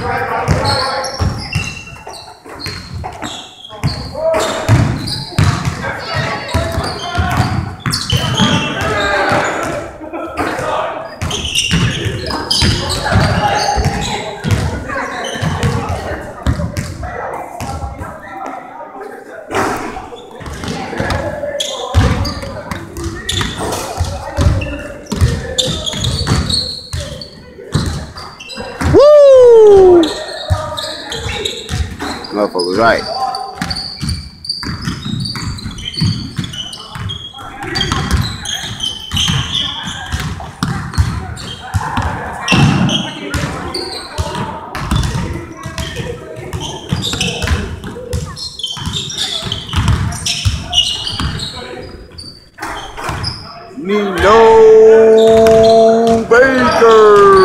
right, you. Motherfucker, right. Nino Baker.